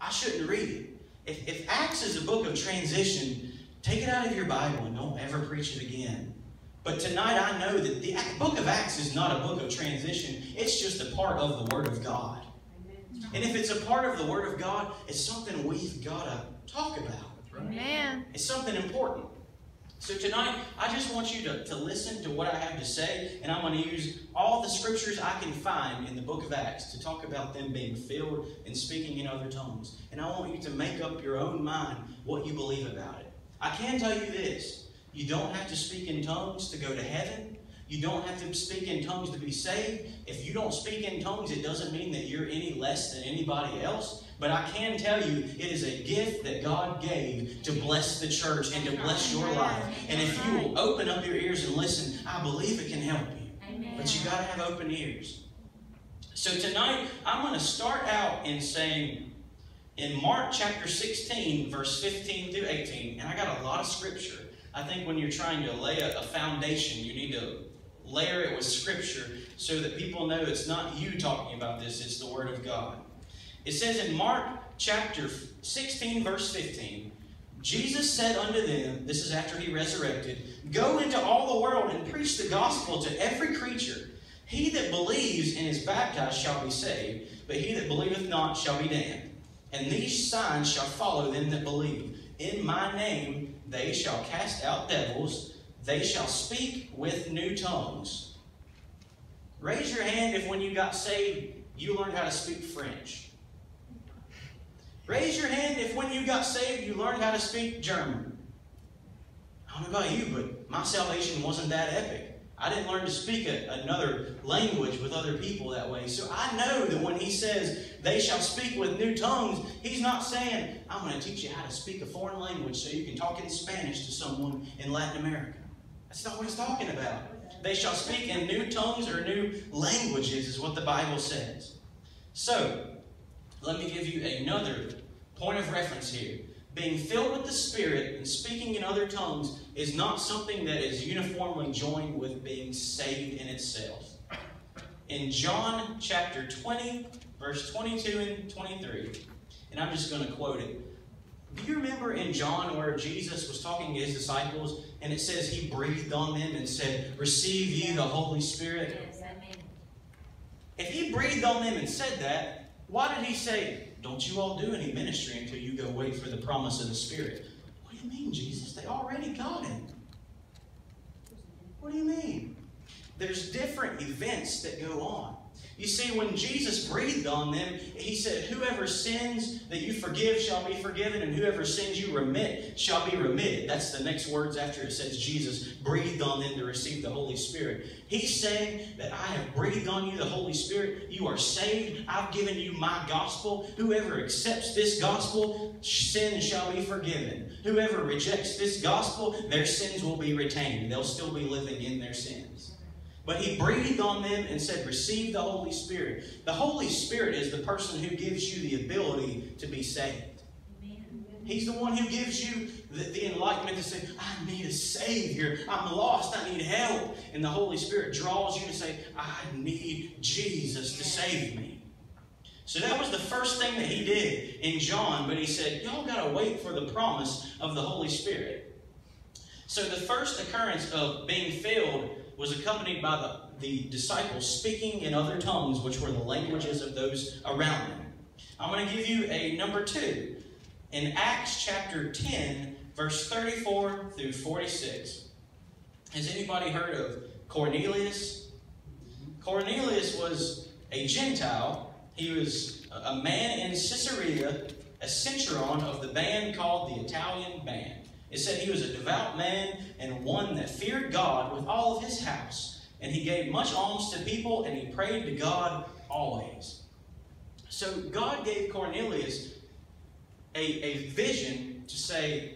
I shouldn't read it. If, if Acts is a book of transition, take it out of your Bible and don't ever preach it again. But tonight I know that the book of Acts is not a book of transition, it's just a part of the Word of God. And if it's a part of the Word of God, it's something we've got to talk about. Amen. It's something important. So tonight, I just want you to, to listen to what I have to say, and I'm going to use all the scriptures I can find in the book of Acts to talk about them being filled and speaking in other tongues. And I want you to make up your own mind what you believe about it. I can tell you this you don't have to speak in tongues to go to heaven. You don't have to speak in tongues to be saved. If you don't speak in tongues, it doesn't mean that you're any less than anybody else. But I can tell you, it is a gift that God gave to bless the church and to bless your life. And if you will open up your ears and listen, I believe it can help you. But you got to have open ears. So tonight, I'm going to start out in saying, in Mark chapter 16, verse 15 through 18, and I got a lot of scripture. I think when you're trying to lay a, a foundation, you need to layer it with scripture so that people know it's not you talking about this, it's the Word of God. It says in Mark chapter 16, verse 15, Jesus said unto them, this is after he resurrected, Go into all the world and preach the gospel to every creature. He that believes and is baptized shall be saved, but he that believeth not shall be damned. And these signs shall follow them that believe. In my name they shall cast out devils, they shall speak with new tongues. Raise your hand if when you got saved you learned how to speak French. Raise your hand if when you got saved you learned how to speak German. I don't know about you, but my salvation wasn't that epic. I didn't learn to speak a, another language with other people that way. So I know that when he says, they shall speak with new tongues, he's not saying, I'm going to teach you how to speak a foreign language so you can talk in Spanish to someone in Latin America. That's not what he's talking about. They shall speak in new tongues or new languages, is what the Bible says. So, let me give you another point of reference here. Being filled with the Spirit and speaking in other tongues is not something that is uniformly joined with being saved in itself. In John chapter 20, verse 22 and 23, and I'm just going to quote it. Do you remember in John where Jesus was talking to his disciples and it says he breathed on them and said, Receive ye the Holy Spirit? If he breathed on them and said that, why did he say, don't you all do any ministry until you go wait for the promise of the Spirit. What do you mean, Jesus? They already got it. What do you mean? There's different events that go on. You see, when Jesus breathed on them, he said, Whoever sins that you forgive shall be forgiven, and whoever sins you remit shall be remitted. That's the next words after it says Jesus breathed on them to receive the Holy Spirit. He's saying that I have breathed on you the Holy Spirit. You are saved. I've given you my gospel. Whoever accepts this gospel, sin shall be forgiven. Whoever rejects this gospel, their sins will be retained. They'll still be living in their sins. But he breathed on them and said, Receive the Holy Spirit. The Holy Spirit is the person who gives you the ability to be saved. He's the one who gives you the, the, enlightenment to say, I need a Savior. I'm lost. I need help. And the Holy Spirit draws you to say, I need Jesus to save me. So that was the first thing that he did in John, but he said, Y'all got to wait for the promise of the Holy Spirit. So the first occurrence of being filled was accompanied by the, the disciples speaking in other tongues, which were the languages of those around them. I'm going to give you a number two. In Acts chapter 10, verse 34 through 46. Has anybody heard of Cornelius? Cornelius was a Gentile. He was a man in Caesarea, a centurion of the band called the Italian Band. It said he was a devout man and one that feared God with all of his house. And he gave much alms to people and he prayed to God always. So God gave Cornelius a, a vision to say,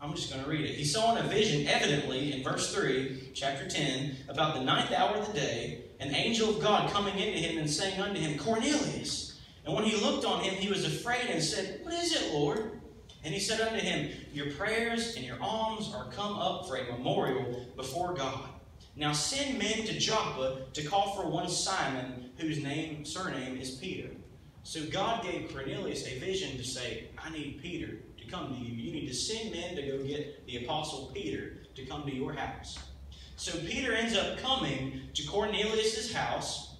I'm just going to read it. He saw in a vision, evidently, in verse 3, chapter 10, about the ninth hour of the day, an angel of God coming into him and saying unto him, Cornelius. And when he looked on him, he was afraid and said, What is it, Lord? And he said unto him, Your prayers and your alms are come up for a memorial before God. Now send men to Joppa to call for one Simon, whose name surname is Peter. So God gave Cornelius a vision to say, I need Peter to come to you. You need to send men to go get the apostle Peter to come to your house. So Peter ends up coming to Cornelius' house,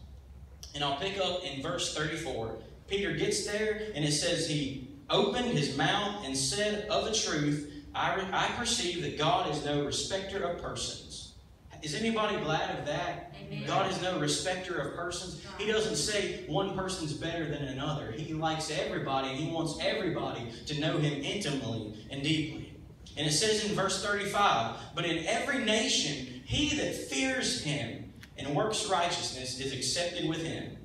and I'll pick up in verse 34. Peter gets there, and it says he opened his mouth and said, Of a truth, I, I perceive that God is no respecter of persons. Is anybody glad of that? Amen. God is no respecter of persons. He doesn't say one person's better than another. He likes everybody, He wants everybody to know Him intimately and deeply. And it says in verse 35 But in every nation, he that fears Him and works righteousness is accepted with Him.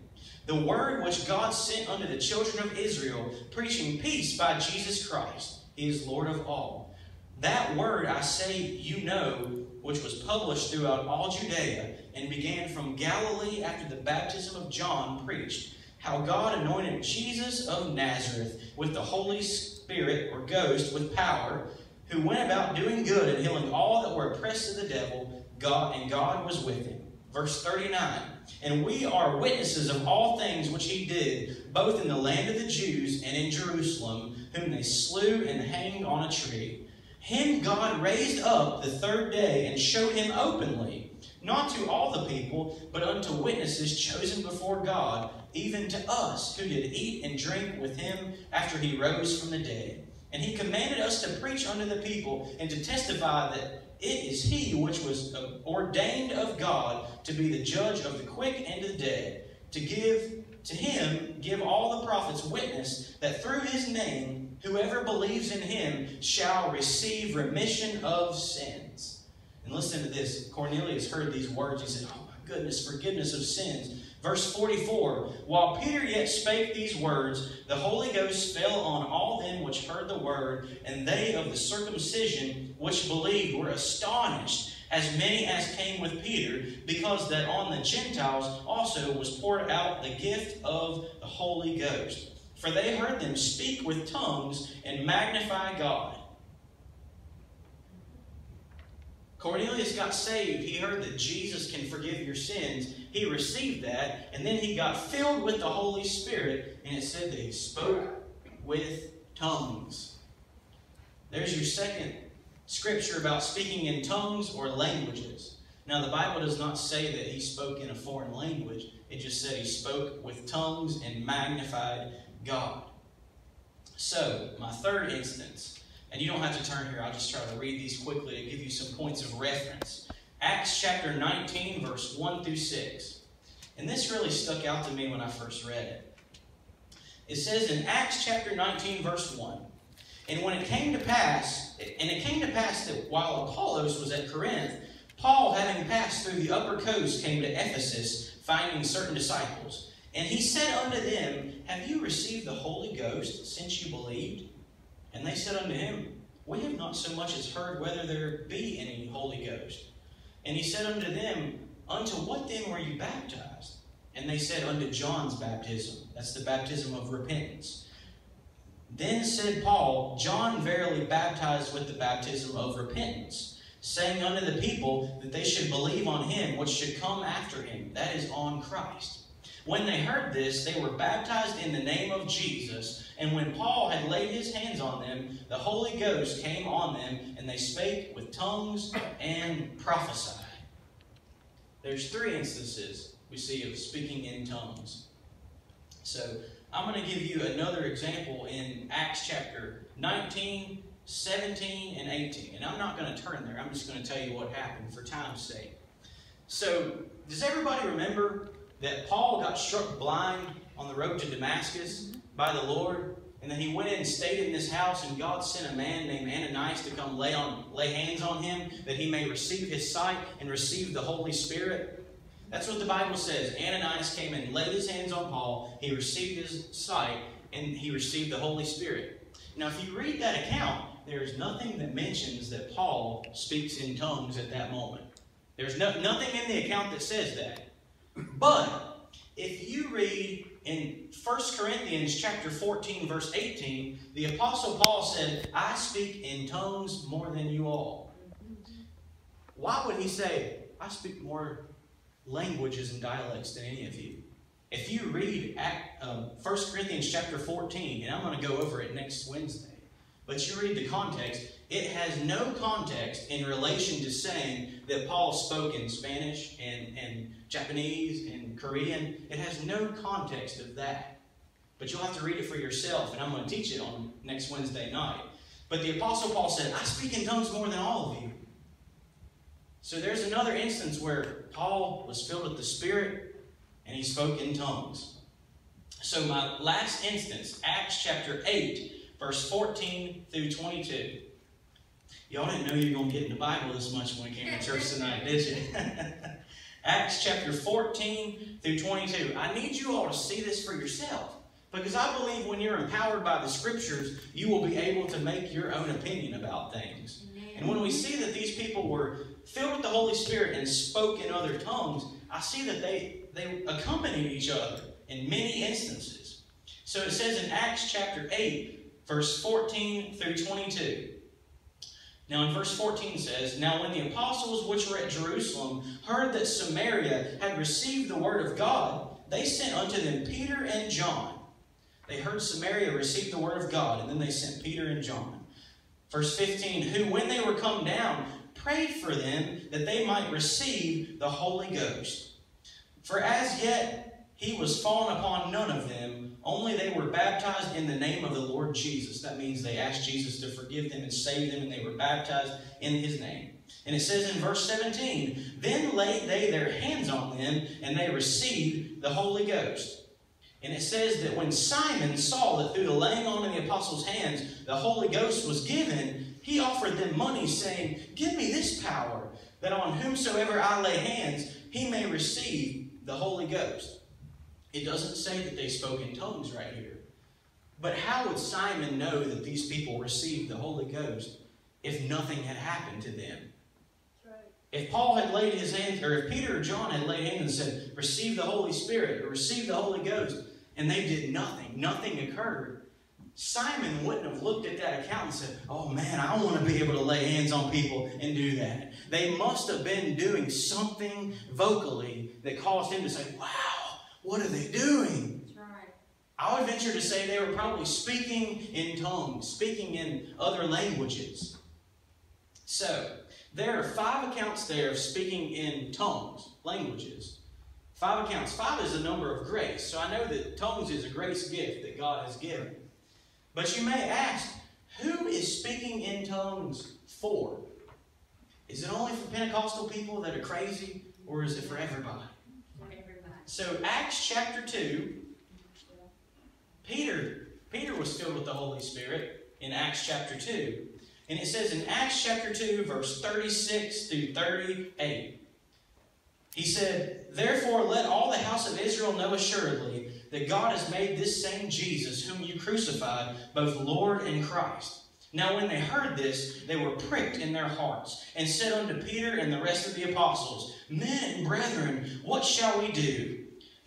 The word which God sent unto the children of Israel, preaching peace by Jesus Christ, He is Lord of all. That word I say you know, which was published throughout all Judea, and began from Galilee after the baptism of John preached, how God anointed Jesus of Nazareth with the Holy Spirit or Ghost with power, who went about doing good and healing all that were oppressed of the devil, God and God was with him. Verse 39 And we are witnesses of all things which he did, both in the land of the Jews and in Jerusalem, whom they slew and hanged on a tree. Him God raised up the third day and showed him openly, not to all the people, but unto witnesses chosen before God, even to us, who did eat and drink with him after he rose from the dead. And he commanded us to preach unto the people and to testify that it is he which was uh, ordained of God to be the judge of the quick and the dead, to give to him give all the prophets witness that through his name whoever believes in him shall receive remission of sins. And listen to this. Cornelius heard these words. He said, Oh my goodness, forgiveness of sins. Verse 44 While Peter yet spake these words, the Holy Ghost fell on all them which heard the word, and they of the circumcision which believed were astonished, as many as came with Peter, because that on the Gentiles also was poured out the gift of the Holy Ghost. For they heard them speak with tongues and magnify God. Cornelius got saved. He heard that Jesus can forgive your sins. He received that, and then he got filled with the Holy Spirit, and it said that he spoke with tongues. There's your second scripture about speaking in tongues or languages. Now, the Bible does not say that he spoke in a foreign language, it just said he spoke with tongues and magnified God. So, my third instance and you don't have to turn here, I'll just try to read these quickly to give you some points of reference. Acts chapter 19, verse 1 through 6. And this really stuck out to me when I first read it. It says in Acts chapter 19, verse 1 And when it came to pass, and it came to pass that while Apollos was at Corinth, Paul, having passed through the upper coast, came to Ephesus, finding certain disciples. And he said unto them, Have you received the Holy Ghost since you believed? And they said unto him, We have not so much as heard whether there be any Holy Ghost. And he said unto them, Unto what then were you baptized? And they said, Unto John's baptism. That's the baptism of repentance. Then said Paul, John verily baptized with the baptism of repentance, saying unto the people that they should believe on him which should come after him, that is, on Christ. When they heard this, they were baptized in the name of Jesus. And when Paul had laid his hands on them, the Holy Ghost came on them, and they spake with tongues and prophesied. There's three instances we see of speaking in tongues. So I'm going to give you another example in Acts chapter 19, 17, and 18. And I'm not going to turn there. I'm just going to tell you what happened for time's sake. So, does everybody remember that Paul got struck blind on the road to Damascus by the Lord, and then he went in and stayed in this house, and God sent a man named Ananias to come lay on lay hands on him that he may receive his sight and receive the Holy Spirit. That's what the Bible says. Ananias came and laid his hands on Paul. He received his sight, and he received the Holy Spirit. Now, if you read that account, there is nothing that mentions that Paul speaks in tongues at that moment. There's no, nothing in the account that says that. But if you read in 1 Corinthians chapter 14, verse 18, the Apostle Paul said, I speak in tongues more than you all. Why would he say, I speak more languages and dialects than any of you? If you read Act, um, 1 Corinthians chapter 14, and I'm going to go over it next Wednesday, but you read the context, it has no context in relation to saying that Paul spoke in Spanish and, and Japanese and Korean. It has no context of that. But you'll have to read it for yourself, and I'm going to teach it on next Wednesday night. But the Apostle Paul said, I speak in tongues more than all of you. So there's another instance where Paul was filled with the Spirit and he spoke in tongues. So my last instance, Acts chapter 8, verse 14 through 22. Y'all didn't know you were going to get in the Bible this much when we came to church tonight, did you? Acts chapter 14 through 22. I need you all to see this for yourself. Because I believe when you're empowered by the scriptures, you will be able to make your own opinion about things. And when we see that these people were filled with the Holy Spirit and spoke in other tongues, I see that they, they accompanied each other in many instances. So it says in Acts chapter 8, verse 14 through 22. Now in verse 14 says, Now when the apostles which were at Jerusalem heard that Samaria had received the word of God, they sent unto them Peter and John. They heard Samaria receive the word of God, and then they sent Peter and John. Verse 15, who when they were come down, prayed for them that they might receive the Holy Ghost. For as yet he was fallen upon none of them, only they were baptized in the name of the Lord Jesus. That means they asked Jesus to forgive them and save them, and they were baptized in his name. And it says in verse 17, Then laid they their hands on them, and they received the Holy Ghost. And it says that when Simon saw that through the laying on of the apostles' hands the Holy Ghost was given, he offered them money, saying, Give me this power, that on whomsoever I lay hands, he may receive the Holy Ghost. It doesn't say that they spoke in tongues right here. But how would Simon know that these people received the Holy Ghost if nothing had happened to them? If Paul had laid his hands, or if Peter or John had laid hands and said, receive the Holy Spirit, or receive the Holy Ghost, and they did nothing, nothing occurred, Simon wouldn't have looked at that account and said, Oh man, I want to be able to lay hands on people and do that. They must have been doing something vocally that caused him to say, Wow, what are they doing? Right. I would venture to say they were probably speaking in tongues, speaking in other languages. So, there are five accounts there of speaking in tongues, languages. Five accounts. Five is the number of grace. So I know that tongues is a grace gift that God has given. But you may ask, who is speaking in tongues for? Is it only for Pentecostal people that are crazy, or is it for everybody? So Acts chapter 2, Peter, Peter was filled with the Holy Spirit in Acts chapter 2. And it says in Acts chapter 2, verse 36 through 38, he said, Therefore let all the house of Israel know assuredly that God has made this same Jesus, whom you crucified, both Lord and Christ. Now when they heard this, they were pricked in their hearts, and said unto Peter and the rest of the apostles, Men and brethren, what shall we do?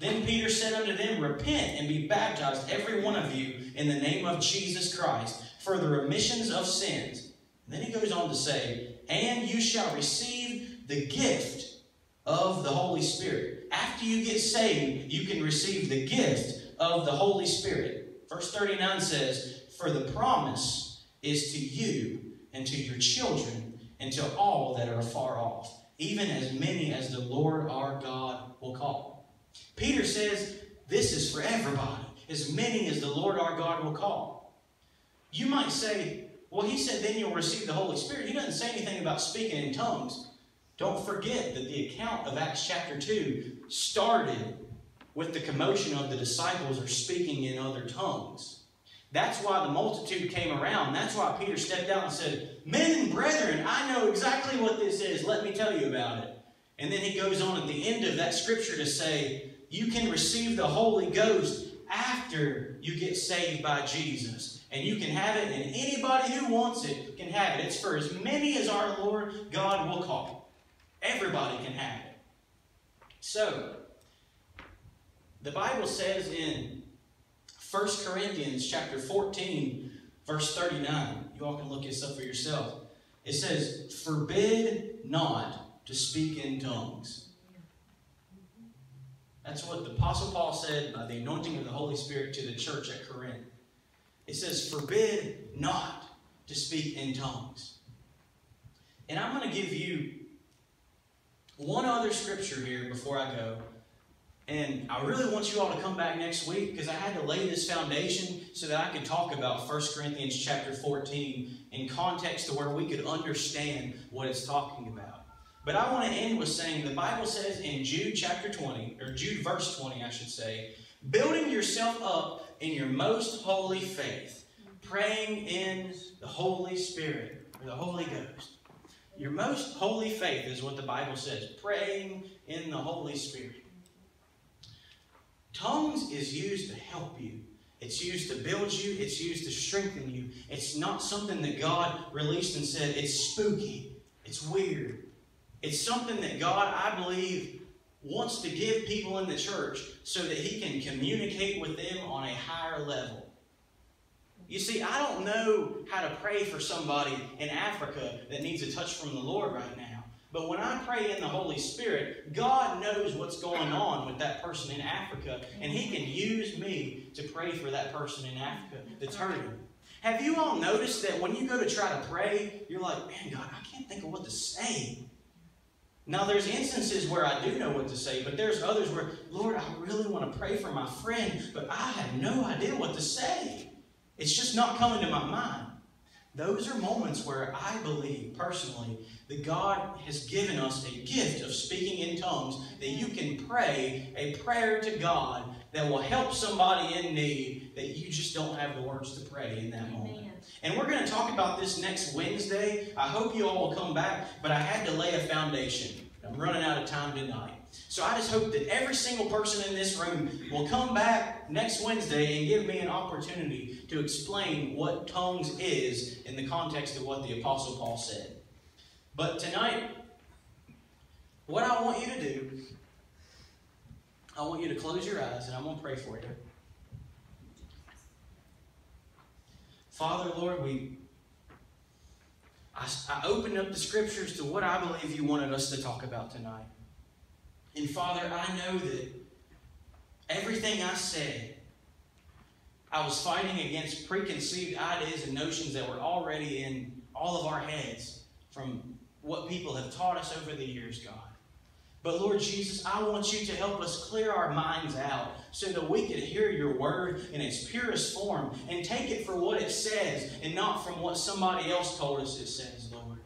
Then Peter said unto them, Repent and be baptized, every one of you, in the name of Jesus Christ, for the remissions of sins. And then he goes on to say, And you shall receive the gift of the Holy Spirit. After you get saved, you can receive the gift of the Holy Spirit. Verse 39 says, For the promise is to you and to your children and to all that are far off, even as many as the Lord our God will call. Peter says, This is for everybody, as many as the Lord our God will call. You might say, Well, he said, then you'll receive the Holy Spirit. He doesn't say anything about speaking in tongues. Don't forget that the account of Acts chapter 2 started with the commotion of the disciples are speaking in other tongues. That's why the multitude came around. That's why Peter stepped out and said, Men and brethren, I know exactly what this is. Let me tell you about it. And then he goes on at the end of that scripture to say, You can receive the Holy Ghost after you get saved by Jesus. And you can have it, and anybody who wants it can have it. It's for as many as our Lord God will call. Everybody can have it. So, the Bible says in 1 Corinthians chapter 14, verse 39, you all can look this up for yourself. It says, Forbid not to speak in tongues. That's what the Apostle Paul said by the anointing of the Holy Spirit to the church at Corinth. It says, Forbid not to speak in tongues. And I'm going to give you one other scripture here before I go. And I really want you all to come back next week because I had to lay this foundation so that I could talk about 1 Corinthians chapter 14 in context to where we could understand what it's talking about. But I want to end with saying the Bible says in Jude chapter 20, or Jude verse 20, I should say, building yourself up in your most holy faith, praying in the Holy Spirit, or the Holy Ghost. Your most holy faith is what the Bible says, praying in the Holy Spirit. Tongues is used to help you. It's used to build you. It's used to strengthen you. It's not something that God released and said, it's spooky. It's weird. It's something that God, I believe, wants to give people in the church so that He can communicate with them on a higher level. You see, I don't know how to pray for somebody in Africa that needs a touch from the Lord right now. But when I pray in the Holy Spirit, God knows what's going on with that person in Africa, and He can use me to pray for that person in Africa that's hurting. Have you all noticed that when you go to try to pray, you're like, man, God, I can't think of what to say. Now, there's instances where I do know what to say, but there's others where, Lord, I really want to pray for my friend, but I have no idea what to say. It's just not coming to my mind. Those are moments where I believe personally that God has given us a gift of speaking in tongues, that you can pray a prayer to God that will help somebody in need that you just don't have the words to pray in that moment. Amen. And we're going to talk about this next Wednesday. I hope you all will come back, but I had to lay a foundation. I'm running out of time tonight. So I just hope that every single person in this room will come back next Wednesday and give me an opportunity to explain what tongues is in the context of what the Apostle Paul said. But tonight, what I want you to do, I want you to close your eyes and I'm going to pray for you. Father, Lord, we I, I opened up the scriptures to what I believe you wanted us to talk about tonight. And Father, I know that everything I said, I was fighting against preconceived ideas and notions that were already in all of our heads from what people have taught us over the years, God. But Lord Jesus, I want you to help us clear our minds out so that we can hear your word in its purest form and take it for what it says and not from what somebody else told us it says, Lord.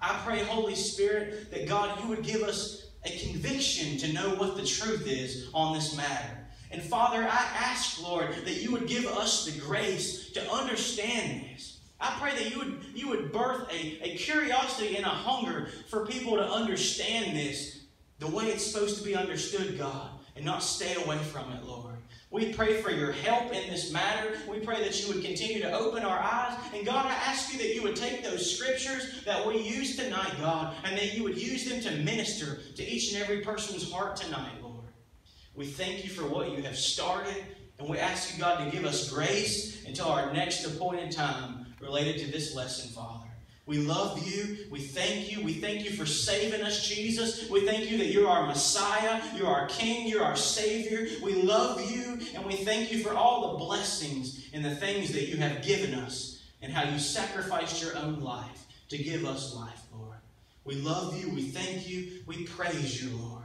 I pray, Holy Spirit, that God, you would give us a conviction to know what the truth is on this matter. And Father, I ask, Lord, that you would give us the grace to understand this. I pray that you would, you would birth a, a curiosity and a hunger for people to understand this the way it's supposed to be understood, God, and not stay away from it, Lord. We pray for your help in this matter. We pray that you would continue to open our eyes. And God, I ask you that you would take those scriptures that we use tonight, God, and that you would use them to minister to each and every person's heart tonight, Lord. We thank you for what you have started, and we ask you, God, to give us grace until our next appointed time related to this lesson, Father. We love you. We thank you. We thank you for saving us, Jesus. We thank you that you're our Messiah. You're our King. You're our Savior. We love you. And we thank you for all the blessings and the things that you have given us and how you sacrificed your own life to give us life, Lord. We love you. We thank you. We praise you, Lord.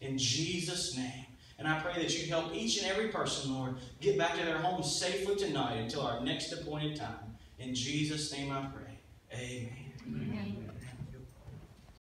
In Jesus' name. And I pray that you help each and every person, Lord, get back to their homes safely tonight until our next appointed time. In Jesus' name I pray. Amen. Amen.